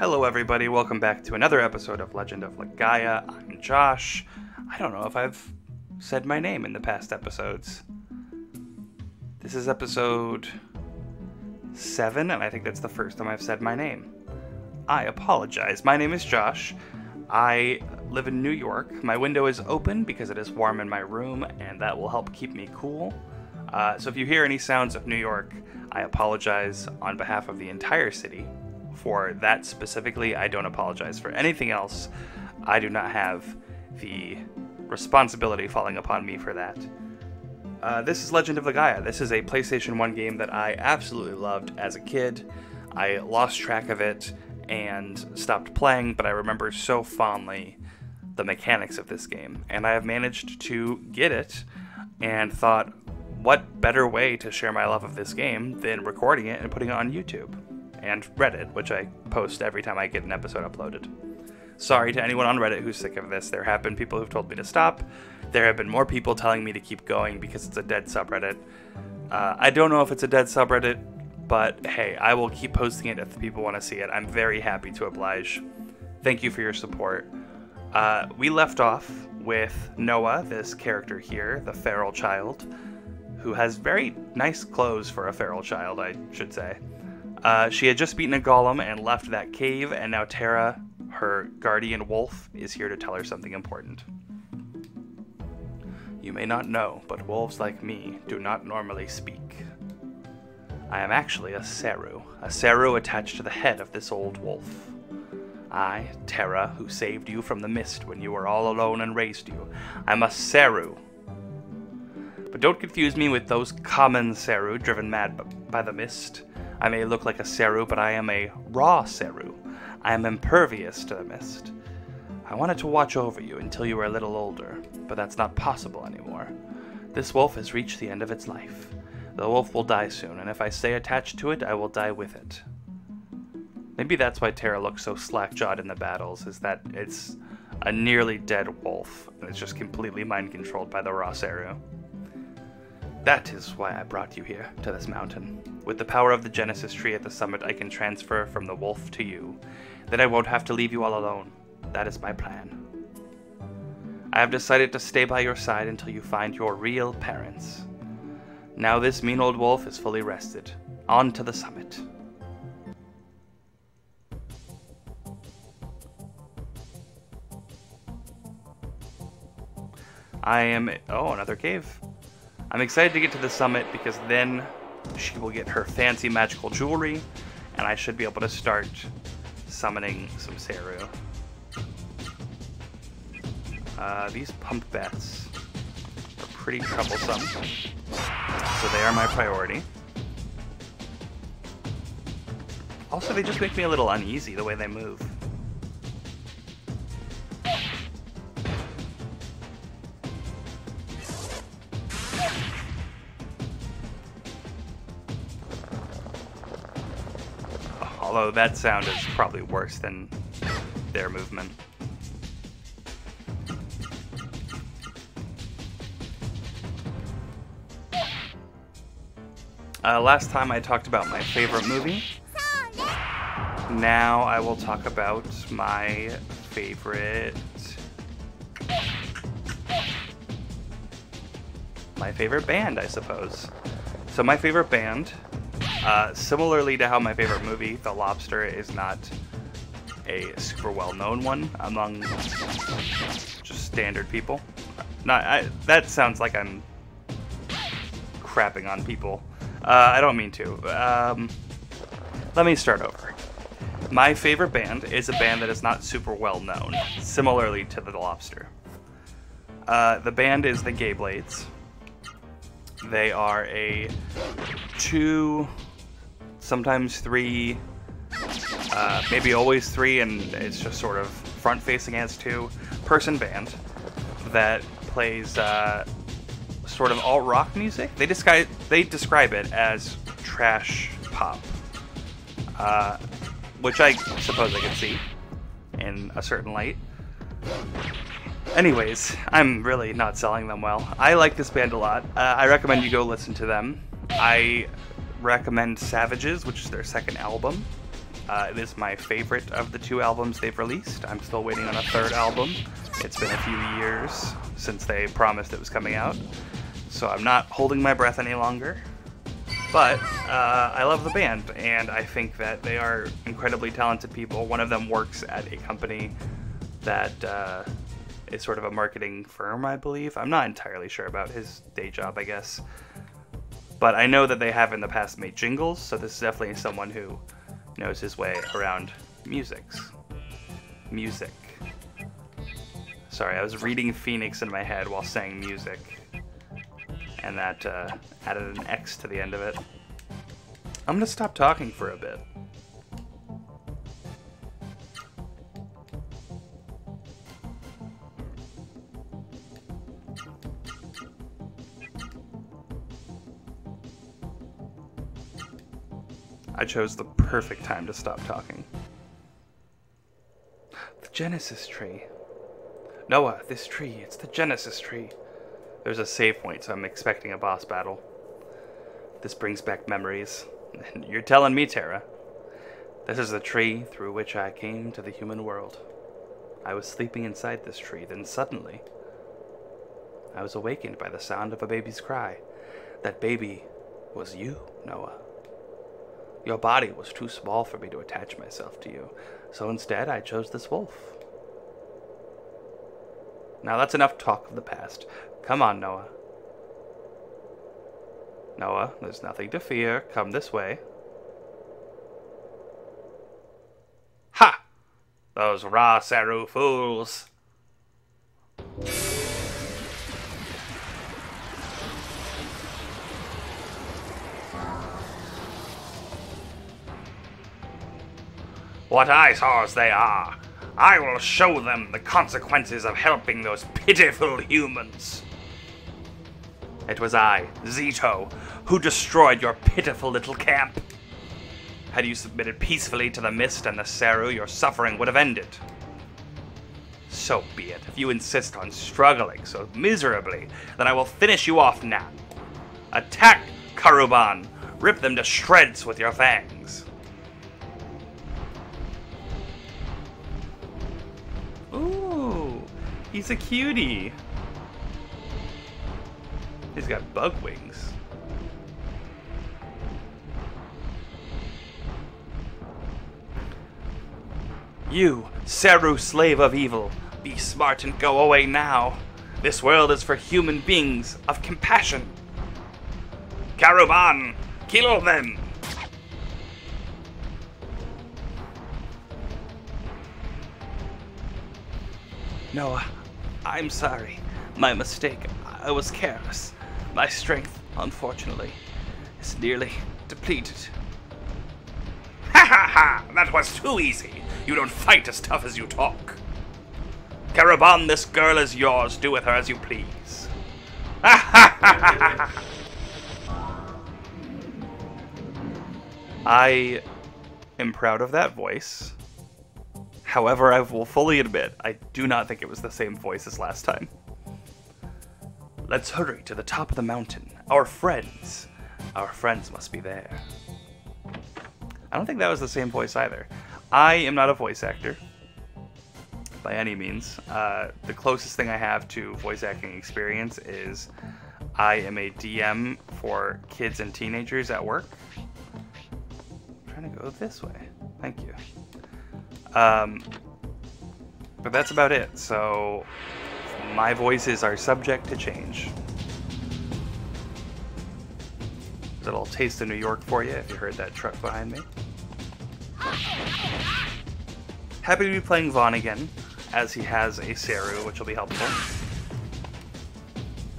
Hello, everybody. Welcome back to another episode of Legend of Legaia. I'm Josh. I don't know if I've said my name in the past episodes. This is episode 7, and I think that's the first time I've said my name. I apologize. My name is Josh. I live in New York. My window is open because it is warm in my room, and that will help keep me cool. Uh, so if you hear any sounds of New York, I apologize on behalf of the entire city for that specifically. I don't apologize for anything else. I do not have the responsibility falling upon me for that. Uh, this is Legend of Legaia. This is a PlayStation 1 game that I absolutely loved as a kid. I lost track of it and stopped playing, but I remember so fondly the mechanics of this game. And I have managed to get it and thought, what better way to share my love of this game than recording it and putting it on YouTube and Reddit, which I post every time I get an episode uploaded. Sorry to anyone on Reddit who's sick of this. There have been people who've told me to stop. There have been more people telling me to keep going because it's a dead subreddit. Uh, I don't know if it's a dead subreddit, but hey, I will keep posting it if the people want to see it. I'm very happy to oblige. Thank you for your support. Uh, we left off with Noa, this character here, the feral child, who has very nice clothes for a feral child, I should say. Uh, she had just beaten a golem and left that cave, and now Terra, her guardian wolf, is here to tell her something important. You may not know, but wolves like me do not normally speak. I am actually a Seru, a Seru attached to the head of this old wolf. I, Terra, who saved you from the mist when you were all alone and raised you, I'm a Seru, but don't confuse me with those common Seru driven mad by the mist. I may look like a Seru, but I am a Ra-Seru. I am impervious to the mist. I wanted to watch over you until you were a little older, but that's not possible anymore. This wolf has reached the end of its life. The wolf will die soon, and if I stay attached to it, I will die with it. Maybe that's why Terra looks so slack-jawed in the battles, is that it's a nearly dead wolf, and it's just completely mind-controlled by the Ra-Seru. That is why I brought you here, to this mountain. With the power of the Genesis tree at the summit, I can transfer from the wolf to you. Then I won't have to leave you all alone. That is my plan. I have decided to stay by your side until you find your real parents. Now this mean old wolf is fully rested. On to the summit. I am... Oh, another cave. I'm excited to get to the summit because then she will get her fancy magical jewelry, and I should be able to start summoning some Seru. Uh, these pump bats are pretty troublesome, so they are my priority. Also, they just make me a little uneasy the way they move. Although that sound is probably worse than their movement. Uh, last time I talked about my favorite movie. Now I will talk about my favorite... My favorite band, I suppose. So my favorite band uh, similarly to how my favorite movie, The Lobster, is not a super well-known one among just standard people. Not I, that sounds like I'm crapping on people. Uh, I don't mean to. Um, let me start over. My favorite band is a band that is not super well known, similarly to The Lobster. Uh, the band is the Gay Blades. They are a two sometimes three, uh, maybe always three, and it's just sort of front facing as two person band that plays uh, sort of alt rock music. They describe they describe it as trash pop, uh, which I suppose I can see in a certain light. Anyways, I'm really not selling them well. I like this band a lot. Uh, I recommend you go listen to them. I recommend Savages, which is their second album. Uh, it is my favorite of the two albums they've released. I'm still waiting on a third album. It's been a few years since they promised it was coming out, so I'm not holding my breath any longer. But uh, I love the band, and I think that they are incredibly talented people. One of them works at a company that uh, is sort of a marketing firm, I believe. I'm not entirely sure about his day job, I guess. But I know that they have in the past made jingles, so this is definitely someone who knows his way around musics. Music. Sorry, I was reading Phoenix in my head while saying music. And that uh, added an X to the end of it. I'm gonna stop talking for a bit. Chose the perfect time to stop talking. The Genesis tree. Noa, this tree, it's the Genesis tree. There's a save point, so I'm expecting a boss battle. This brings back memories. You're telling me, Terra. This is the tree through which I came to the human world. I was sleeping inside this tree, then suddenly, I was awakened by the sound of a baby's cry. That baby was you, Noa. Your body was too small for me to attach myself to you, so instead I chose this wolf. Now that's enough talk of the past. Come on, Noa. Noa, there's nothing to fear. Come this way. Ha! Those Ra-Seru fools! What eyesores they are! I will show them the consequences of helping those pitiful humans. It was I, Zeto, who destroyed your pitiful little camp. Had you submitted peacefully to the mist and the Seru, your suffering would have ended. So be it. If you insist on struggling so miserably, then I will finish you off now. Attack, Caruban! Rip them to shreds with your fangs. He's a cutie. He's got bug wings. You, Seru slave of evil, be smart and go away now. This world is for human beings of compassion. Caruban, kill them! Noa, I'm sorry. My mistake. I was careless. My strength, unfortunately, is nearly depleted. Ha ha ha! That was too easy. You don't fight as tough as you talk. Caruban, this girl is yours. Do with her as you please. Ha ha ha ha! I am proud of that voice. However, I will fully admit, I do not think it was the same voice as last time. Let's hurry to the top of the mountain. Our friends. Our friends must be there. I don't think that was the same voice either. I am not a voice actor by any means. Uh, the closest thing I have to voice acting experience is I am a DM for kids and teenagers at work. I'm trying to go this way. Thank you. Um, but that's about it. So my voices are subject to change. Little taste of New York for you if you heard that truck behind me. Happy to be playing Vahn again, as he has a Seru, which will be helpful.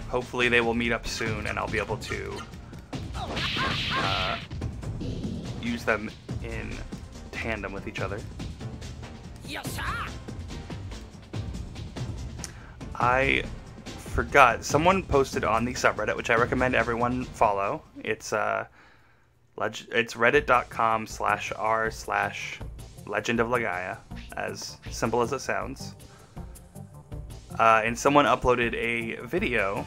Hopefully they will meet up soon and I'll be able to uh, use them in tandem with each other. I forgot. Someone posted on the subreddit, which I recommend everyone follow. It's uh, it's reddit.com slash r slash legend of Legaia, as simple as it sounds. Uh, and someone uploaded a video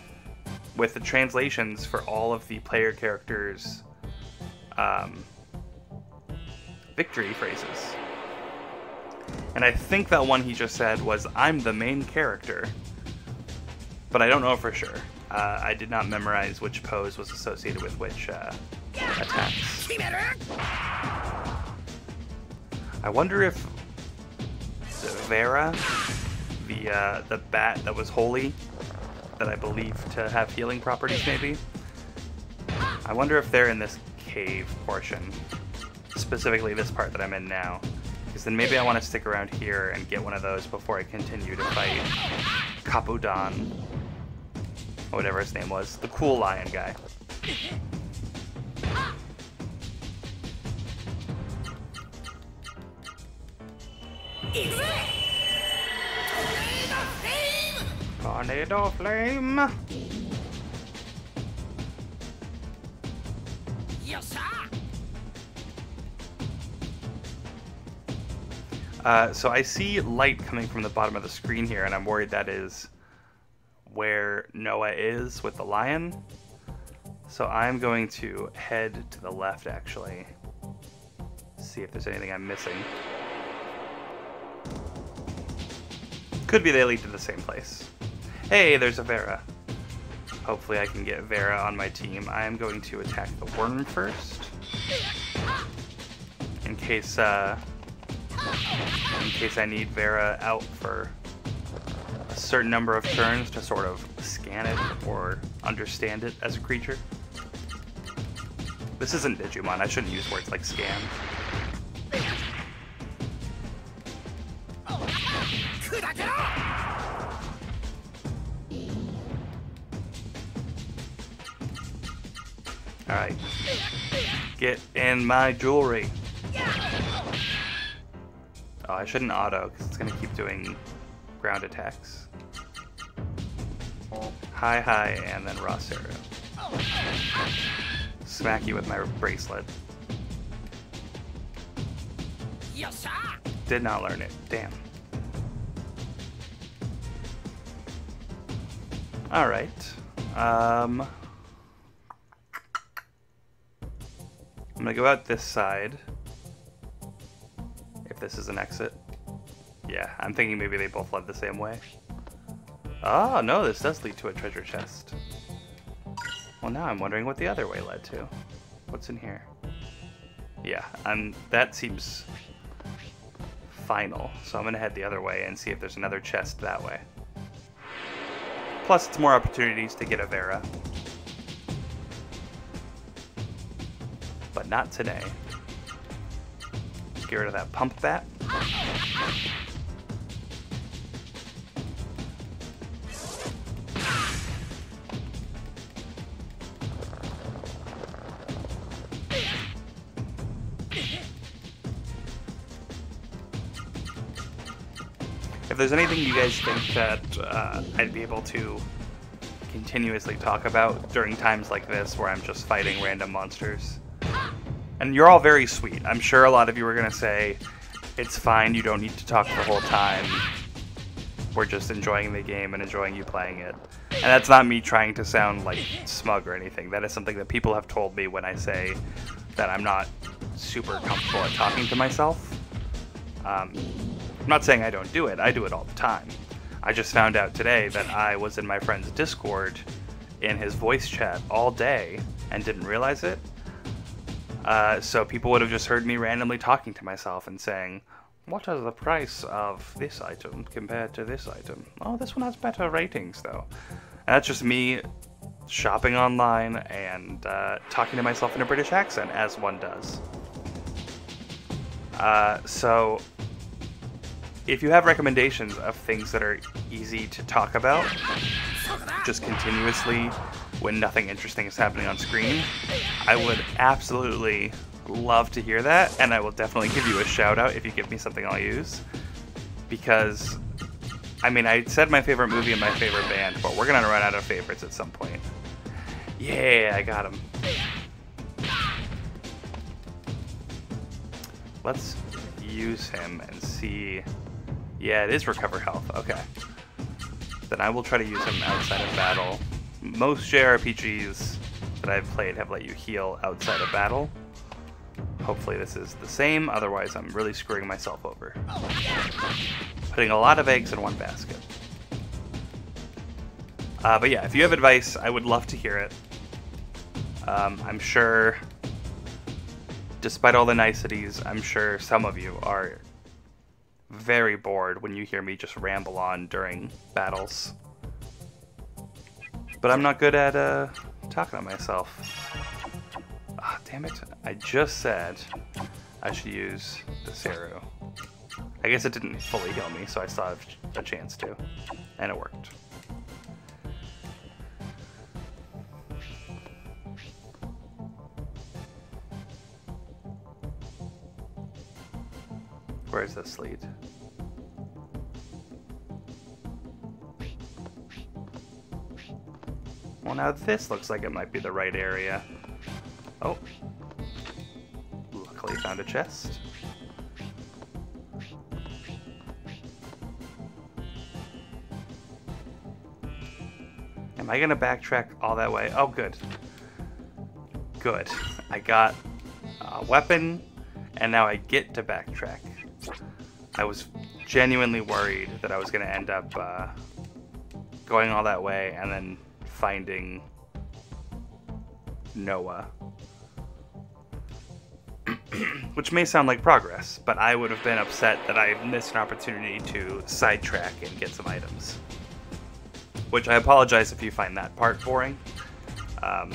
with the translations for all of the player characters' um, victory phrases. And I think that one he just said was, I'm the main character. But I don't know for sure. Uh, I did not memorize which pose was associated with which uh, attacks. I wonder if Vera, the uh, the bat that was holy, that I believe to have healing properties, maybe. I wonder if they're in this cave portion, specifically this part that I'm in now. Then maybe I want to stick around here and get one of those before I continue to fight Capodan, or whatever his name was, the cool lion guy. Tornado flame! Uh, so I see light coming from the bottom of the screen here, and I'm worried that is where Noa is with the lion. So I'm going to head to the left, actually. See if there's anything I'm missing. Could be they lead to the same place. Hey, there's a Vera. Hopefully I can get Vera on my team. I am going to attack the worm first. In case, uh, in case I need Vera out for a certain number of turns to sort of scan it or understand it as a creature. This isn't Digimon, I shouldn't use words like scan. Alright. Get in my jewelry. Oh, I shouldn't auto, because it's going to keep doing ground attacks. High, high, and then raw arrow. Smack you with my bracelet. Did not learn it. Damn. Alright. Um, I'm gonna go out this side. This is an exit. Yeah, I'm thinking maybe they both led the same way. Oh, no, this does lead to a treasure chest. Well, now I'm wondering what the other way led to. What's in here? Yeah, and that seems final. So I'm gonna head the other way and see if there's another chest that way. Plus, it's more opportunities to get a Vera. But not today. Get rid of that pump bat. If there's anything you guys think that uh, I'd be able to continuously talk about during times like this where I'm just fighting random monsters, and you're all very sweet. I'm sure a lot of you are going to say, it's fine, you don't need to talk the whole time. We're just enjoying the game and enjoying you playing it. And that's not me trying to sound like smug or anything. That is something that people have told me when I say that I'm not super comfortable at talking to myself. Um, I'm not saying I don't do it, I do it all the time. I just found out today that I was in my friend's Discord in his voice chat all day and didn't realize it. Uh, so people would have just heard me randomly talking to myself and saying, what is the price of this item compared to this item? Oh, this one has better ratings, though. And that's just me shopping online and uh, talking to myself in a British accent, as one does. Uh, so, if you have recommendations of things that are easy to talk about, just continuously when nothing interesting is happening on screen, I would absolutely love to hear that, and I will definitely give you a shout out if you give me something I'll use. Because, I mean, I said my favorite movie and my favorite band, but we're gonna run out of favorites at some point. Yeah, I got him. Let's use him and see. Yeah, it is recover health. Okay. Then I will try to use him outside of battle most JRPGs that I've played have let you heal outside of battle. Hopefully this is the same, otherwise I'm really screwing myself over. Putting a lot of eggs in one basket. Uh, but yeah, if you have advice, I would love to hear it. Um, I'm sure, despite all the niceties, I'm sure some of you are very bored when you hear me just ramble on during battles. But I'm not good at uh, talking to myself. Ah, damn it. I just said I should use the Seru. I guess it didn't fully heal me, so I still have a chance to. And it worked. Where's this lead? Now this looks like it might be the right area. Oh. Luckily found a chest. Am I gonna backtrack all that way? Oh, good. Good. I got a weapon, and now I get to backtrack. I was genuinely worried that I was gonna end up uh, going all that way and then finding Noa. Which may sound like progress, but I would have been upset that I missed an opportunity to sidetrack and get some items. Which I apologize if you find that part boring. Um,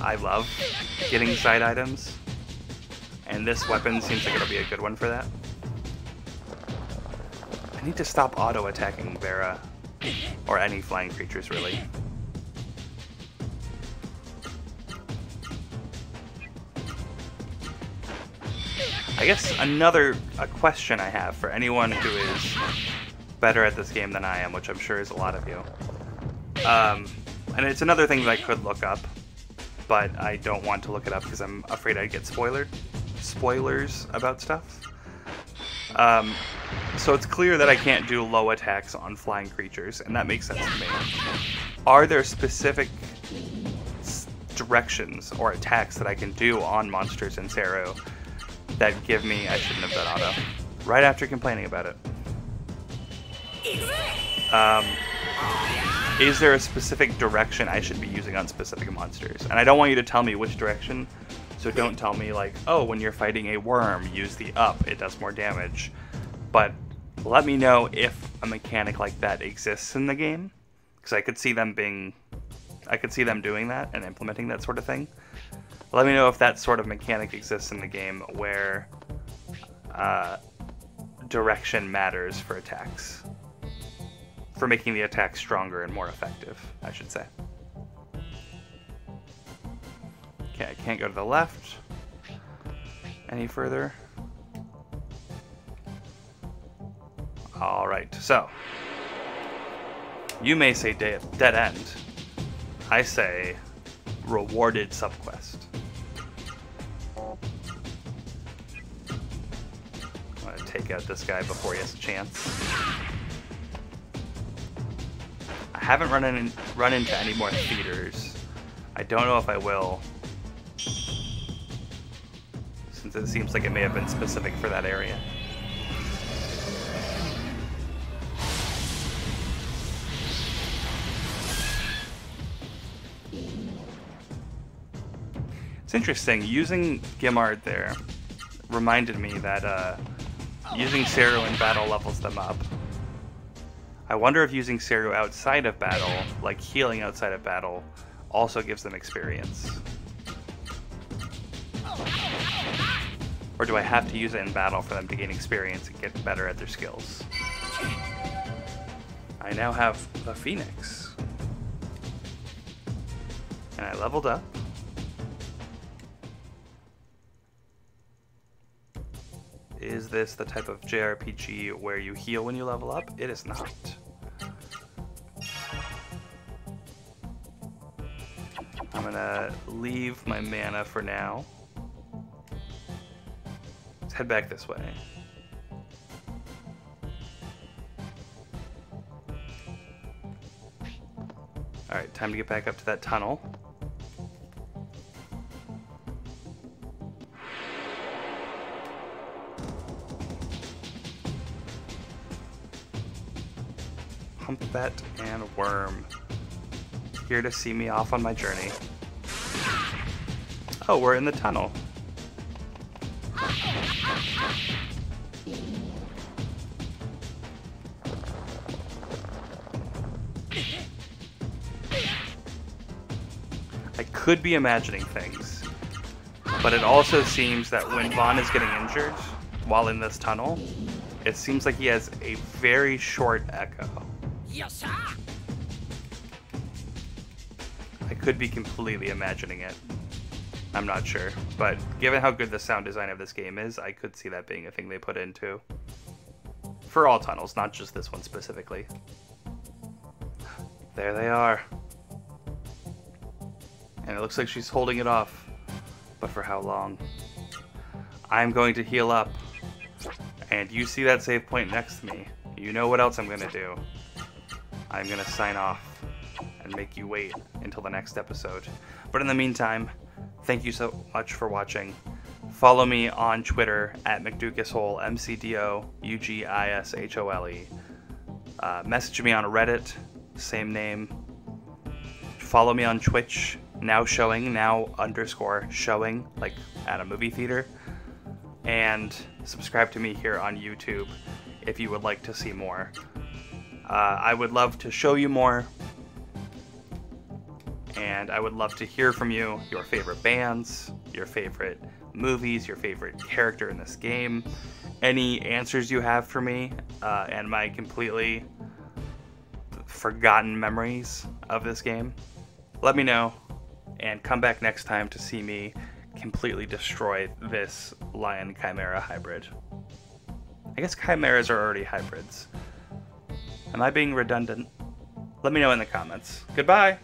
I love getting side items, and this weapon seems like it'll be a good one for that. I need to stop auto-attacking Vera, or any flying creatures really. I guess another a question I have for anyone who is better at this game than I am, which I'm sure is a lot of you. Um, and it's another thing that I could look up, but I don't want to look it up because I'm afraid I'd get spoilers about stuff. Um, so it's clear that I can't do low attacks on flying creatures, and that makes sense to me. Are there specific directions or attacks that I can do on monsters in Seru that give me I shouldn't have done auto. Right after complaining about it. Um, is there a specific direction I should be using on specific monsters? And I don't want you to tell me which direction, so don't tell me like, oh, when you're fighting a worm, use the up, it does more damage. But let me know if a mechanic like that exists in the game, because I could see them being, I could see them doing that and implementing that sort of thing. Let me know if that sort of mechanic exists in the game where uh, direction matters for attacks. For making the attack stronger and more effective, I should say. Okay, I can't go to the left any further. Alright, so. You may say dead end. I say rewarded subquest. i want to take out this guy before he has a chance. I haven't run, in, run into any more theaters. I don't know if I will. Since it seems like it may have been specific for that area. It's interesting, using Gimard there reminded me that uh, Using Seru in battle levels them up. I wonder if using Seru outside of battle, like healing outside of battle, also gives them experience. Or do I have to use it in battle for them to gain experience and get better at their skills? I now have the Phoenix. And I leveled up. Is this the type of JRPG where you heal when you level up? It is not. I'm gonna leave my mana for now. Let's head back this way. Alright, time to get back up to that tunnel. Humpet and Worm. Here to see me off on my journey. Oh, we're in the tunnel. I could be imagining things, but it also seems that when Vahn is getting injured while in this tunnel, it seems like he has a very short echo. I could be completely imagining it. I'm not sure, but given how good the sound design of this game is, I could see that being a thing they put into. For all tunnels, not just this one specifically. There they are. And it looks like she's holding it off. But for how long? I'm going to heal up. And you see that save point next to me. You know what else I'm going to do. I'm going to sign off and make you wait until the next episode. But in the meantime, thank you so much for watching. Follow me on Twitter at McDougishole, M C D O U G I S H O L E. Uh, message me on Reddit, same name. Follow me on Twitch, now showing, now underscore showing, like at a movie theater. And subscribe to me here on YouTube if you would like to see more. Uh, I would love to show you more, and I would love to hear from you your favorite bands, your favorite movies, your favorite character in this game, any answers you have for me, uh, and my completely forgotten memories of this game. Let me know, and come back next time to see me completely destroy this Lion Chimera hybrid. I guess chimeras are already hybrids. Am I being redundant? Let me know in the comments. Goodbye!